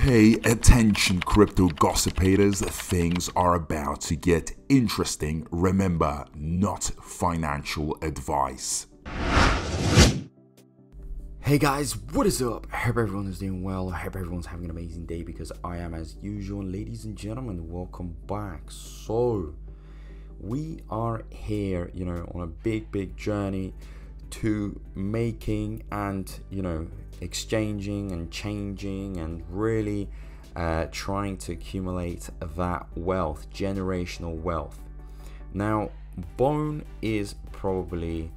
Hey, attention, crypto gossipators. Things are about to get interesting. Remember, not financial advice. Hey guys, what is up? I hope everyone is doing well. I hope everyone's having an amazing day because I am as usual. Ladies and gentlemen, welcome back. So, we are here, you know, on a big, big journey to making and, you know, exchanging and changing and really uh, trying to accumulate that wealth, generational wealth. Now, bone is probably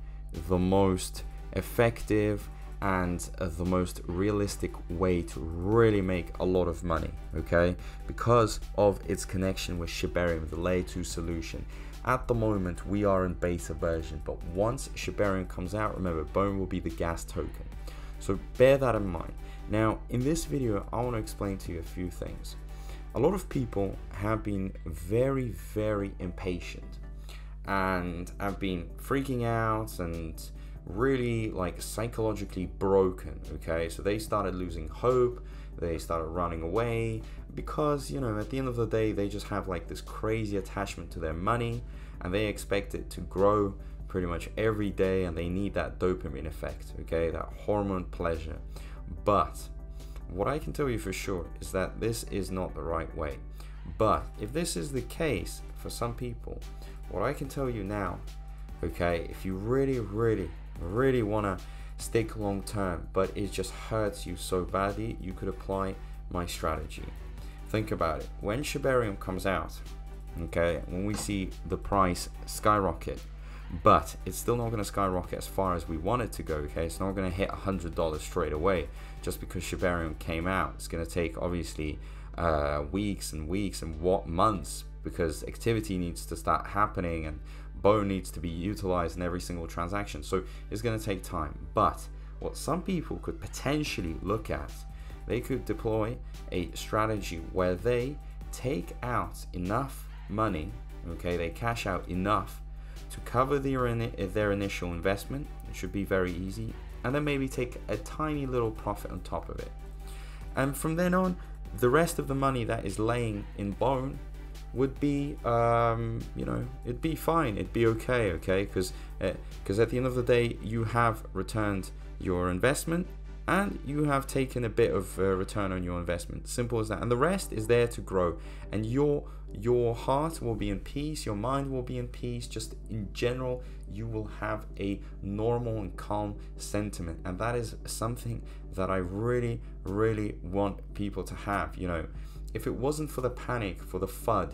the most effective and uh, the most realistic way to really make a lot of money, okay? Because of its connection with Shibarium, the layer 2 solution. At the moment, we are in beta version, but once Shibarium comes out, remember, Bone will be the gas token. So bear that in mind. Now, in this video, I want to explain to you a few things. A lot of people have been very, very impatient and have been freaking out and really like psychologically broken. Okay, so they started losing hope, they started running away because you know, at the end of the day, they just have like this crazy attachment to their money and they expect it to grow pretty much every day and they need that dopamine effect, okay, that hormone pleasure. But what I can tell you for sure is that this is not the right way. But if this is the case for some people, what I can tell you now, okay, if you really, really, really want to stick long term, but it just hurts you so badly, you could apply my strategy. Think about it. When Shibarium comes out, okay, when we see the price skyrocket, but it's still not going to skyrocket as far as we want it to go okay it's not going to hit $100 straight away just because Shibarium came out it's going to take obviously uh, weeks and weeks and what months because activity needs to start happening and bone needs to be utilized in every single transaction so it's going to take time but what some people could potentially look at they could deploy a strategy where they take out enough money okay they cash out enough to cover their, their initial investment. It should be very easy. And then maybe take a tiny little profit on top of it. And from then on, the rest of the money that is laying in bone would be, um, you know, it'd be fine. It'd be okay, okay? Because because uh, at the end of the day, you have returned your investment and you have taken a bit of uh, return on your investment. Simple as that. And the rest is there to grow. And your your heart will be in peace, your mind will be in peace. Just in general, you will have a normal and calm sentiment. And that is something that I really, really want people to have. You know, if it wasn't for the panic, for the FUD,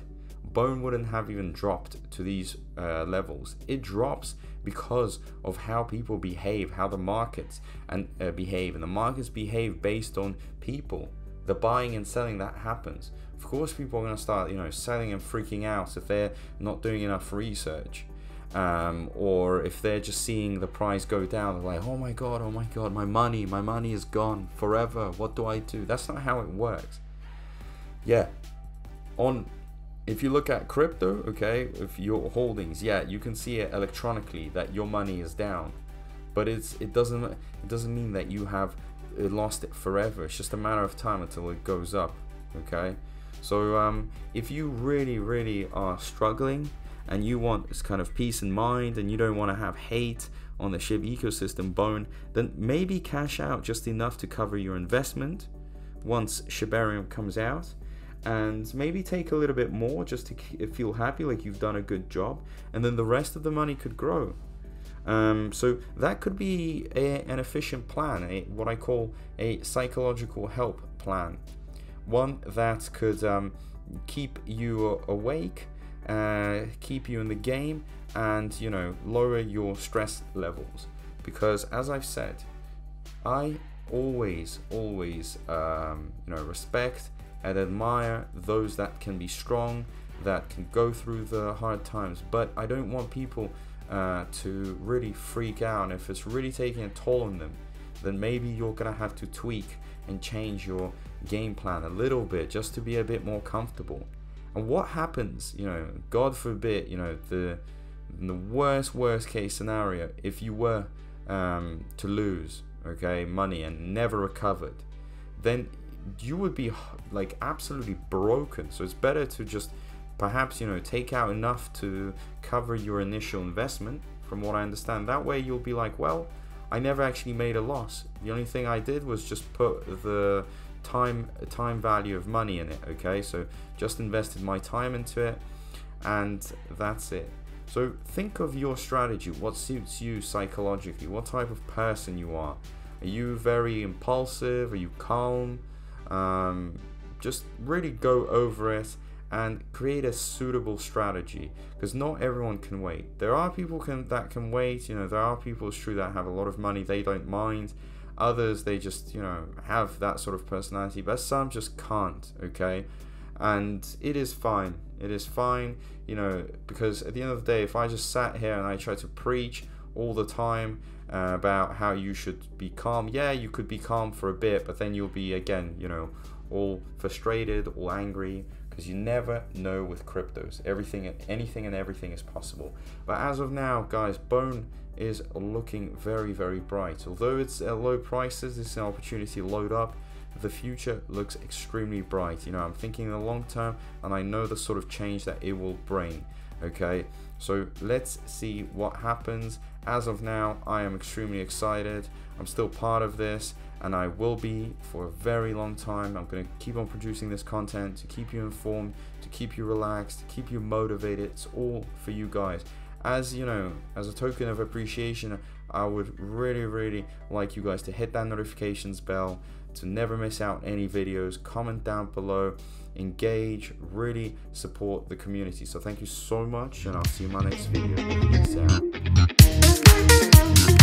Bone wouldn't have even dropped to these uh, levels. It drops because of how people behave, how the markets and uh, behave, and the markets behave based on people. The buying and selling that happens. Of course, people are going to start, you know, selling and freaking out if they're not doing enough research, um, or if they're just seeing the price go down. Like, "Oh my god, oh my god, my money, my money is gone forever. What do I do?" That's not how it works. Yeah, on if you look at crypto, okay, if your holdings, yeah, you can see it electronically that your money is down, but it's it doesn't it doesn't mean that you have uh, lost it forever. It's just a matter of time until it goes up, okay. So um, if you really really are struggling and you want this kind of peace in mind and you don't want to have hate on the SHIB ecosystem bone, then maybe cash out just enough to cover your investment once Shibarium comes out and maybe take a little bit more just to feel happy like you've done a good job and then the rest of the money could grow. Um, so that could be a, an efficient plan a, what i call a psychological help plan. One that could um, keep you awake uh, keep you in the game and you know lower your stress levels. Because as i've said i always always um, you know respect and admire those that can be strong, that can go through the hard times. But I don't want people uh, to really freak out. If it's really taking a toll on them, then maybe you're gonna have to tweak and change your game plan a little bit just to be a bit more comfortable. And what happens, you know, God forbid, you know, the the worst worst case scenario, if you were um, to lose, okay, money and never recovered, then you would be like absolutely broken. So it's better to just perhaps you know take out enough to cover your initial investment from what I understand. That way you'll be like, well, I never actually made a loss. The only thing I did was just put the time time value of money in it, okay? So just invested my time into it and that's it. So think of your strategy, what suits you psychologically, what type of person you are. Are you very impulsive? Are you calm? Um, just really go over it and create a suitable strategy because not everyone can wait. There are people can that can wait. You know, there are people it's true that have a lot of money. They don't mind. Others they just you know have that sort of personality, but some just can't. Okay, and it is fine. It is fine. You know, because at the end of the day, if I just sat here and I try to preach all the time uh, about how you should be calm. Yeah, you could be calm for a bit, but then you'll be again, you know, all frustrated, all angry, because you never know with cryptos. Everything, and anything, and everything is possible. But as of now, guys, Bone is looking very, very bright. Although it's at low prices, it's an opportunity to load up. The future looks extremely bright. You know, I'm thinking in the long term, and I know the sort of change that it will bring. Okay, so let's see what happens. As of now, I am extremely excited. I'm still part of this and I will be for a very long time. I'm going to keep on producing this content to keep you informed, to keep you relaxed, to keep you motivated. It's all for you guys. As you know, as a token of appreciation, I would really, really like you guys to hit that notifications bell to never miss out any videos. Comment down below, engage, really support the community. So thank you so much, and I'll see you in my next video. Peace out. Thank you.